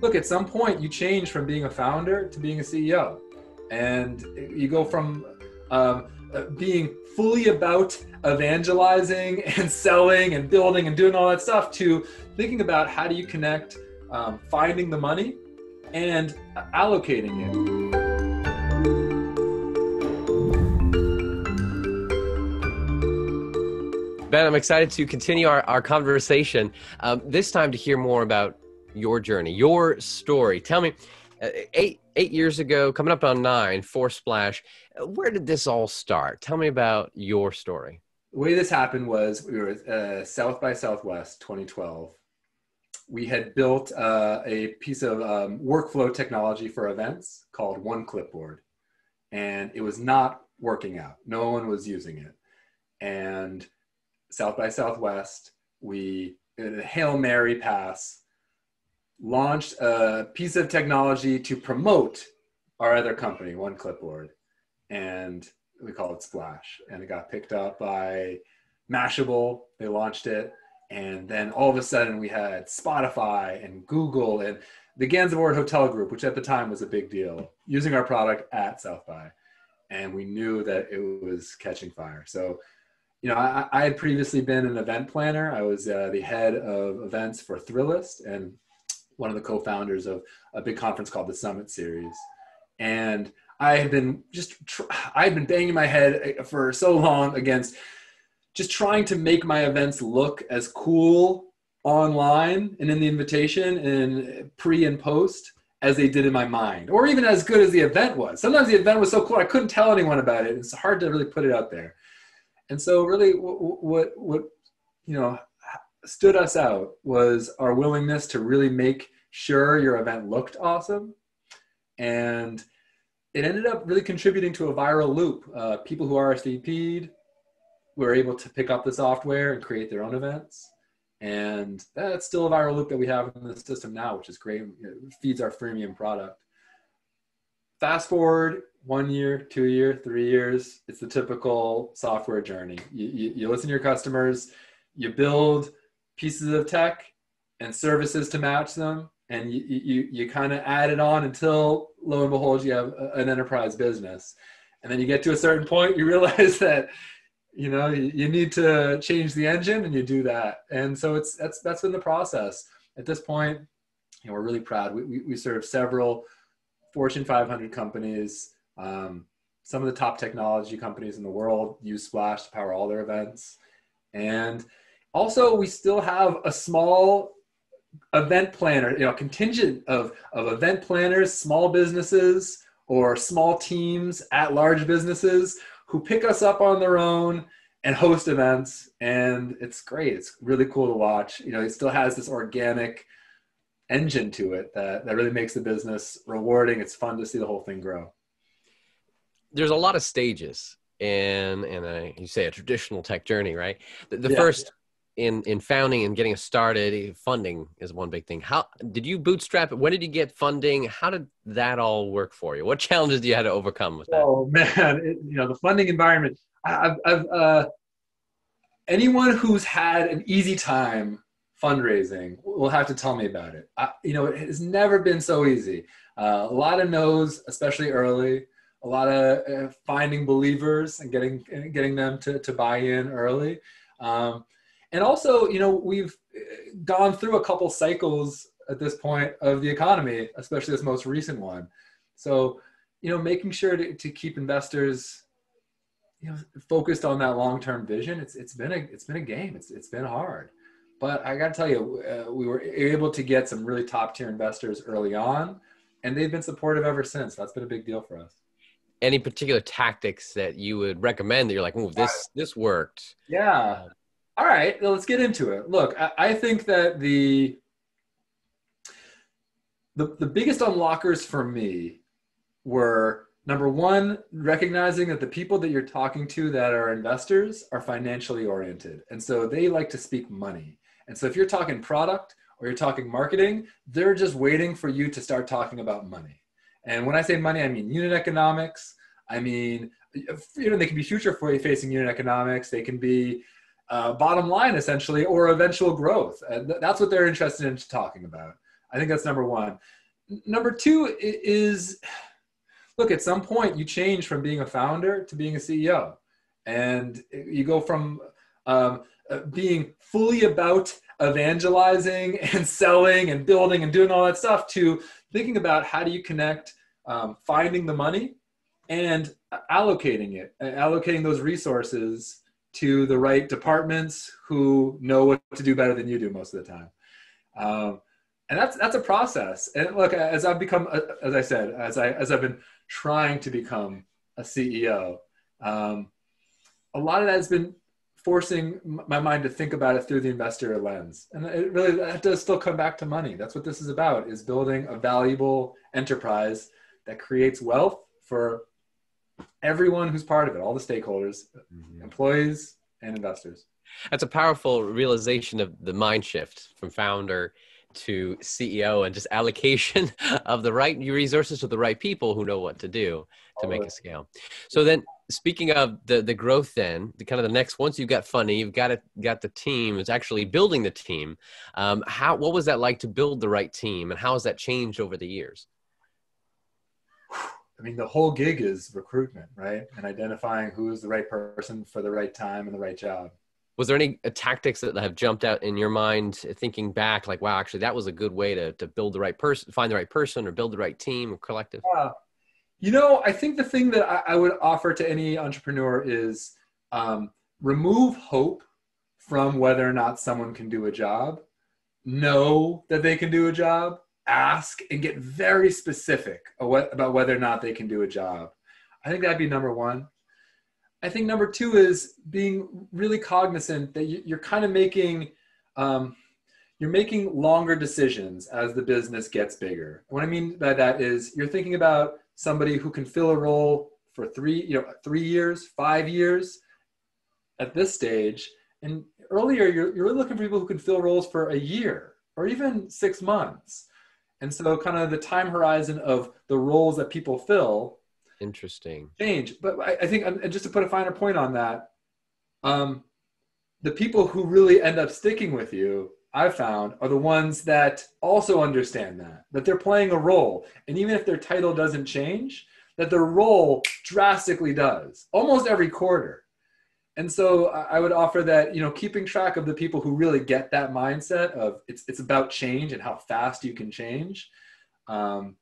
look, at some point you change from being a founder to being a CEO. And you go from um, uh, being fully about evangelizing and selling and building and doing all that stuff to thinking about how do you connect um, finding the money and allocating it. Ben, I'm excited to continue our, our conversation. Um, this time to hear more about your journey, your story. Tell me, uh, eight eight years ago, coming up on nine, for Splash, uh, where did this all start? Tell me about your story. The way this happened was we were uh, South by Southwest 2012. We had built uh, a piece of um, workflow technology for events called One Clipboard, and it was not working out. No one was using it, and South by Southwest, we in a Hail Mary pass launched a piece of technology to promote our other company, One Clipboard, and we call it Splash. And it got picked up by Mashable. They launched it. And then all of a sudden we had Spotify and Google and the Gansevoort Hotel Group, which at the time was a big deal, using our product at South by. And we knew that it was catching fire. So you know, I, I, had previously been an event planner. I was uh, the head of events for Thrillist and one of the co-founders of a big conference called the Summit Series. And I had been just, tr- I had been banging my head for so long against just trying to make my events look as cool online and in the invitation and pre and post as they did in my mind, or even as good as the event was. Sometimes the event was so cool I couldn't tell anyone about it. It's hard to really put it out there. And so, really, what, what, what you know stood us out was our willingness to really make sure your event looked awesome, and it ended up really contributing to a viral loop. Uh, people who RSVP'd were able to pick up the software and create their own events. And that's still a viral loop that we have in the system now, which is great. It feeds our freemium product. Fast forward one year, two year, three years. It's the typical software journey. You, you, you, listen to your customers, you build pieces of tech and services to match them, and you, you, you kind of add it on until lo and behold, you have an enterprise business. And then you get to a certain point, you realize that you know you, need to change the engine and you do that. And so it's that's that's been the process. At this point, you know, we're really proud. We, we, we serve several Fortune 500 companies um, some of the top technology companies in the world use Splash to power all their events. And also, we still have a small event planner, you know, contingent of, of event planners, small businesses, or small teams at large businesses who pick us up on their own and host events. And it's great. It's really cool to watch. You know, it still has this organic engine to it that, that really makes the business rewarding. It's fun to see the whole thing grow there's a lot of stages in in a you say a traditional tech journey, right? The, the yeah. first in in founding and getting started, eh, funding is one big thing. How did you bootstrap it? When did you get funding? How did that all work for you? What challenges do you have to overcome with that? Oh man, it, you know the funding environment. I've, I've uh, anyone who's had an easy time fundraising will have to tell me about it. I, you know, it has never been so easy. Uh, a lot of no's, especially early a lot of uh, finding believers and getting getting them to, to buy in early um, and also you know we've uh, gone through a couple cycles at this point of the economy especially this most recent one. So you know making sure to, to keep investors you know focused on that long-term vision it's it's been a it's been a game. It's it's been hard. But i got to tell you uh, we were able to get some really top tier investors early on and they've been supportive ever since. That's been a big deal for us. Any particular tactics that you would recommend that you're like, oh, this this worked? Yeah. All right, well, let's get into it. Look, I, I think that the, the the biggest unlockers for me were number one, recognizing that the people that you're talking to that are investors are financially oriented, and so they like to speak money. And so if you're talking product or you're talking marketing, they're just waiting for you to start talking about money. And when I say money, I mean unit economics. I mean, you know, they can be future facing unit economics. They can be uh, bottom line essentially, or eventual growth. And that's what they're interested in talking about. I think that's number one. Number two is look, at some point you change from being a founder to being a CEO. And you go from um, uh, being fully about evangelizing and selling and building and doing all that stuff to thinking about how do you connect um, finding the money and allocating it, allocating those resources to the right departments who know what to do better than you do most of the time. Um, and that's that's a process. And look, as I've become, uh, as I said, as I as I've been trying to become a CEO, um, a lot of that has been forcing my mind to think about it through the investor lens. And it really that does still come back to money. That's what this is about: is building a valuable enterprise that creates wealth for everyone who's part of it, all the stakeholders, mm-hmm. employees, and investors. That's a powerful realization of the mind shift from founder to CEO and just allocation of the right resources to the right people who know what to do to make a scale. So then speaking of the the growth then the kind of the next once you've got funny you've got it got the team it's actually building the team um, how what was that like to build the right team and how has that changed over the years I mean, the whole gig is recruitment, right? And identifying who is the right person for the right time and the right job. Was there any uh, tactics that have jumped out in your mind, uh, thinking back, like, wow, actually, that was a good way to, to build the right person, find the right person, or build the right team or collective? Yeah. You know, I think the thing that I, I would offer to any entrepreneur is um, remove hope from whether or not someone can do a job. Know that they can do a job ask and get very specific about whether or not they can do a job. I think that'd be number one. I think number two is being really cognizant that you're kind of making um, you're making longer decisions as the business gets bigger. What I mean by that is you're thinking about somebody who can fill a role for three, you know, three years, five years at this stage. And earlier, you're, you're looking for people who can fill roles for a year or even six months. And so, kind of the time horizon of the roles that people fill interesting change. But I, I think, and just to put a finer point on that, um, the people who really end up sticking with you, I've found, are the ones that also understand that that they're playing a role, and even if their title doesn't change, that their role drastically does almost every quarter. And so I would offer that, you know, keeping track of the people who really get that mindset of it's, it's about change and how fast you can change. Um,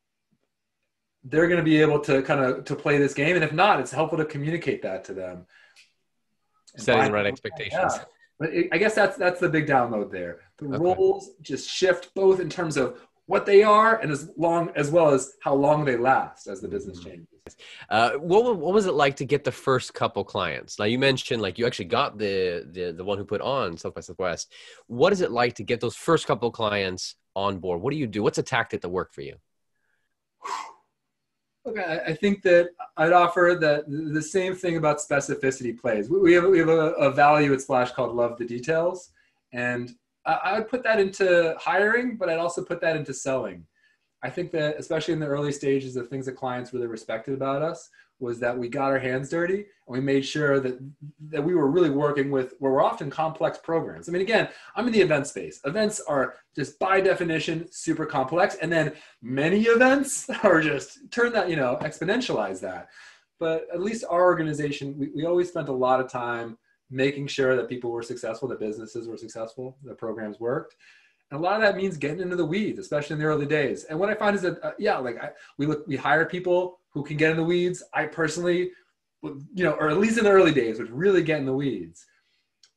they're going to be able to kind of to play this game. And if not, it's helpful to communicate that to them. Setting the right expectations. Yeah. But it, I guess that's, that's the big download there. The okay. roles just shift both in terms of what they are and as long as well as how long they last as the business mm-hmm. changes. Uh, what what was it like to get the first couple clients? Now you mentioned like you actually got the the the one who put on South by Southwest. What is it like to get those first couple clients on board? What do you do? What's a tactic that worked for you? Okay, I think that I'd offer that the same thing about specificity plays. We have we have a, a value at Splash called love the details, and I would put that into hiring, but I'd also put that into selling I think that especially in the early stages, the things that clients really respected about us was that we got our hands dirty and we made sure that that we were really working with where we're often complex programs. I mean, again, I'm in the event space. Events are just by definition super complex, and then many events are just turn that you know exponentialize that. But at least our organization, we, we always spent a lot of time making sure that people were successful, that businesses were successful, the programs worked. And a lot of that means getting into the weeds, especially in the early days. And what I find is that, uh, yeah, like I, we look, we hire people who can get in the weeds. I personally, you know, or at least in the early days, would really get in the weeds.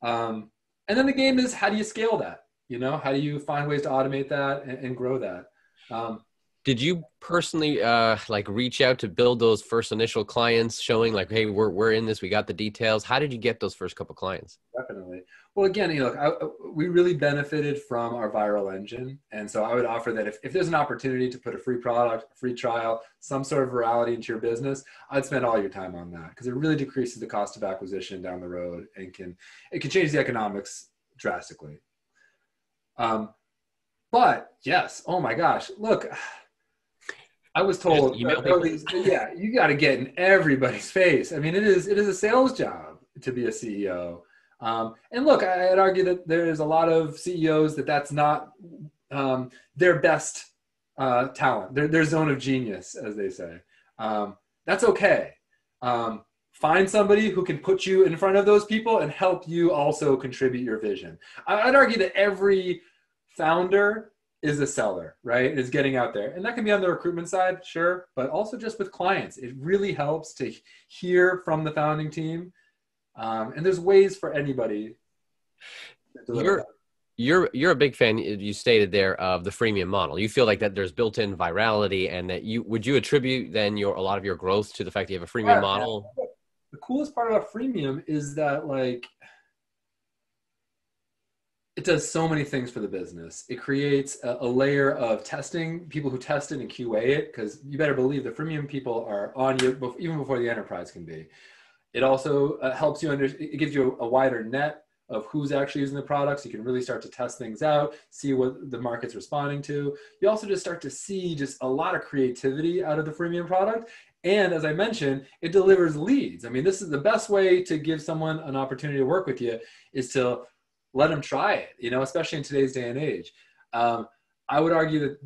Um, and then the game is how do you scale that? You know, how do you find ways to automate that and, and grow that? Um, did you personally uh, like reach out to build those first initial clients showing like hey we're, we're in this we got the details. How did you get those first couple clients? Definitely. Well again you know I, we really benefited from our viral engine and so i would offer that if, if there's an opportunity to put a free product free trial some sort of virality into your business i'd spend all your time on that because it really decreases the cost of acquisition down the road and can it can change the economics drastically. Um, but yes oh my gosh look I was told, these, yeah, you got to get in everybody's face. I mean, it is it is a sales job to be a CEO. Um, and look, I'd argue that there is a lot of CEOs that that's not um, their best uh, talent, their, their zone of genius, as they say. Um, that's okay. Um, find somebody who can put you in front of those people and help you also contribute your vision. I'd argue that every founder is a seller, right? Is getting out there. And that can be on the recruitment side, sure, but also just with clients. It really helps to hear from the founding team. Um, and there's ways for anybody. You're, you're, you're a big fan, you stated there, of the freemium model. You feel like that there's built in virality and that you, would you attribute then your, a lot of your growth to the fact that you have a freemium model? The coolest part about freemium is that like it does so many things for the business. It creates a, a layer of testing, people who test it and QA it, because you better believe the freemium people are on you even before the enterprise can be. It also uh, helps you under, it gives you a, a wider net of who's actually using the products. You can really start to test things out, see what the market's responding to. You also just start to see just a lot of creativity out of the freemium product. And as I mentioned, it delivers leads. I mean, this is the best way to give someone an opportunity to work with you is to let them try it, you know, especially in today's day and age. Um, I would argue that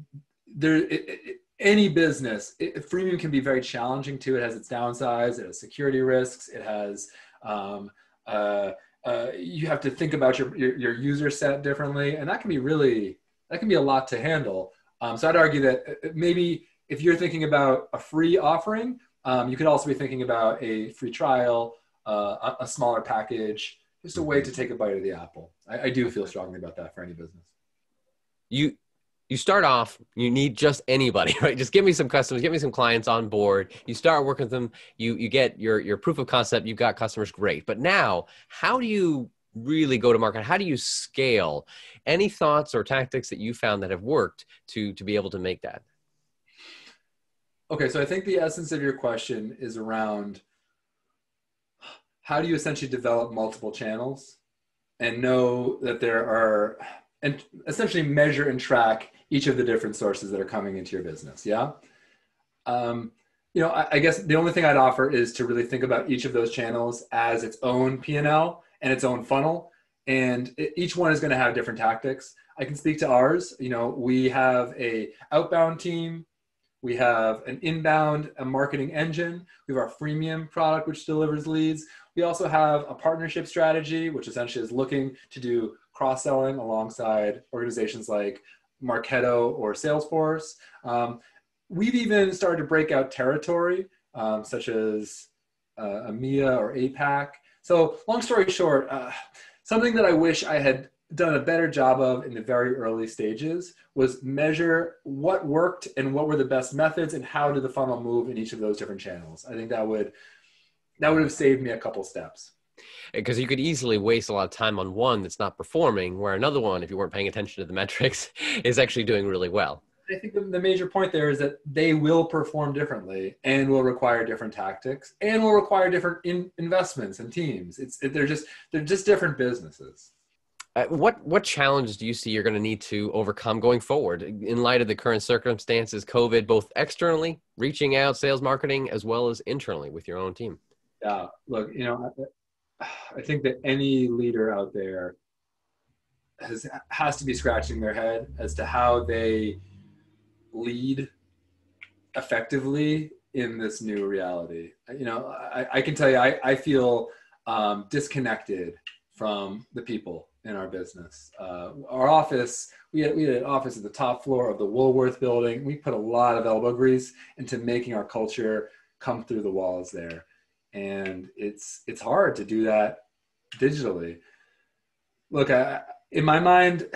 there, it, it, any business, it, freemium can be very challenging too. It has its downsides, it has security risks, it has, um, uh, uh, you have to think about your, your, your, user set differently. And that can be really, that can be a lot to handle. Um, so I'd argue that uh, maybe if you're thinking about a free offering, um, you could also be thinking about a free trial, uh, a, a, smaller package, just a way to take a bite of the apple. I, I do feel strongly about that for any business. You you start off, you need just anybody, right? Just give me some customers, get me some clients on board. You start working with them, you you get your your proof of concept, you've got customers, great. But now, how do you really go to market? How do you scale? Any thoughts or tactics that you found that have worked to to be able to make that? Okay, so I think the essence of your question is around how do you essentially develop multiple channels and know that there are and essentially measure and track each of the different sources that are coming into your business yeah? Um, you know I, I, guess the only thing i'd offer is to really think about each of those channels as its own p&l and its own funnel. And each one is going to have different tactics. I can speak to ours. You know we have a outbound team. We have an inbound a marketing engine. We have our freemium product, which delivers leads. We also have a partnership strategy, which essentially is looking to do cross selling alongside organizations like Marketo or Salesforce. Um, we've even started to break out territory, um, such as uh, EMEA or APAC. So, long story short, uh, something that I wish I had done a better job of in the very early stages was measure what worked and what were the best methods and how did the funnel move in each of those different channels. I think that would that would have saved me a couple steps. Because you could easily waste a lot of time on one that's not performing, where another one, if you weren't paying attention to the metrics, is actually doing really well. I think the, major point there is that they will perform differently and will require different tactics and will require different in, investments and teams. It's it, they're just they're just different businesses. Uh, what what challenges do you see you're going to need to overcome going forward in light of the current circumstances, COVID, both externally, reaching out, sales, marketing, as well as internally with your own team? Yeah, look, you know, I, I think that any leader out there has has to be scratching their head as to how they lead effectively in this new reality. You know, I, I can tell you, I, I feel um, disconnected from the people in our business. Uh, our office, we had, we had an office at the top floor of the Woolworth building. We put a lot of elbow grease into making our culture come through the walls there. And it's, it's hard to do that digitally. Look, I, in my mind,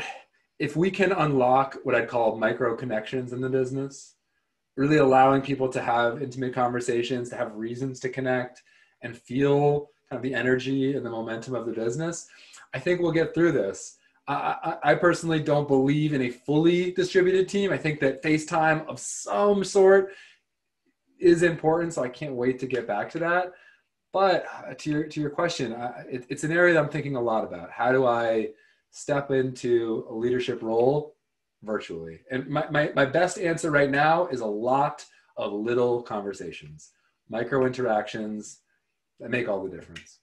if we can unlock what I'd call micro connections in the business, really allowing people to have intimate conversations, to have reasons to connect and feel kind of the energy and the momentum of the business, I think we'll get through this. I, I, personally don't believe in a fully distributed team. I think that FaceTime of some sort is important, so I can't wait to get back to that. But uh, to your to your question, uh, it, it's an area that I'm thinking a lot about. How do I step into a leadership role virtually? And my, my, my best answer right now is a lot of little conversations, micro interactions that make all the difference.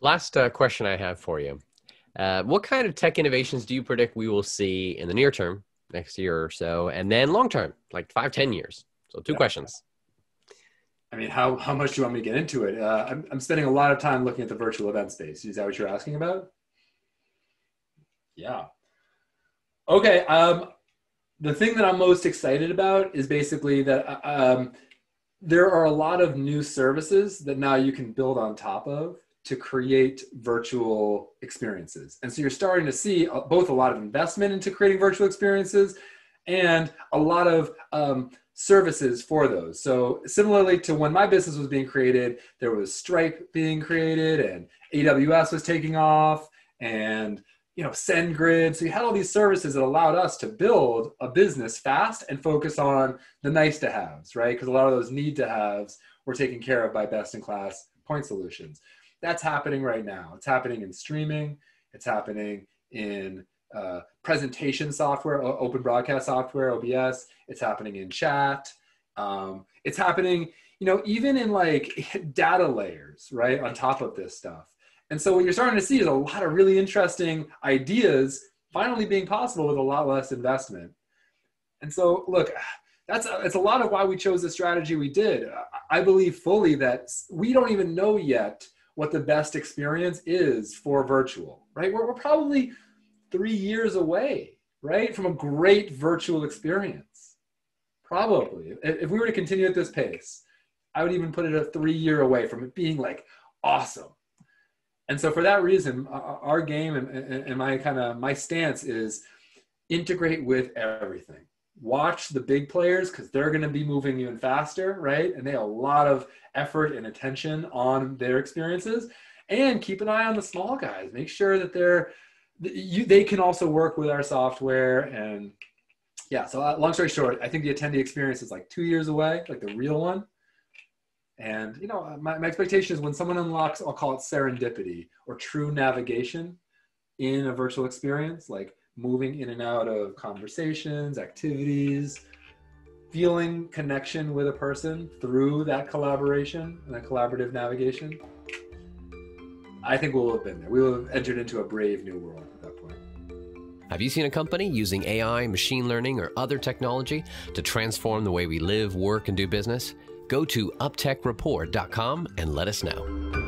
Last uh, question I have for you. Uh, what kind of tech innovations do you predict we will see in the near term, next year or so, and then long term, like five, ten years? So, two yeah. questions. I mean, how, how much do you want me to get into it? Uh, I'm, I'm spending a lot of time looking at the virtual event space. Is that what you're asking about? Yeah. Okay. Um, the thing that I'm most excited about is basically that uh, um, there are a lot of new services that now you can build on top of to create virtual experiences. And so you're starting to see uh, both a lot of investment into creating virtual experiences and a lot of um, services for those. So similarly to when my business was being created, there was Stripe being created and AWS was taking off and you know SendGrid. So you had all these services that allowed us to build a business fast and focus on the nice to haves, right? Because a lot of those need to haves were taken care of by best in class point solutions. That's happening right now. It's happening in streaming. It's happening in uh, presentation software, open broadcast software, OBS. It's happening in chat. Um, it's happening, you know, even in like data layers, right, on top of this stuff. And so what you're starting to see is a lot of really interesting ideas finally being possible with a lot less investment. And so, look, that's a, it's a lot of why we chose the strategy we did. I believe fully that we don't even know yet what the best experience is for virtual, right? We're, we're probably three years away, right, from a great virtual experience. Probably. If we were to continue at this pace, I would even put it a three year away from it being like awesome. And so for that reason, our game and, my kind of my stance is integrate with everything. Watch the big players because they're going to be moving even faster, right? And they have a lot of effort and attention on their experiences. And keep an eye on the small guys. Make sure that they're you, they can also work with our software and yeah so uh, long story short i think the attendee experience is like two years away like the real one. And you know my, my expectation is when someone unlocks i'll call it serendipity or true navigation in a virtual experience like moving in and out of conversations activities feeling connection with a person through that collaboration and that collaborative navigation I think we'll have been there. We will have entered into a brave new world at that point. Have you seen a company using AI, machine learning, or other technology to transform the way we live, work, and do business? Go to uptechreport.com and let us know.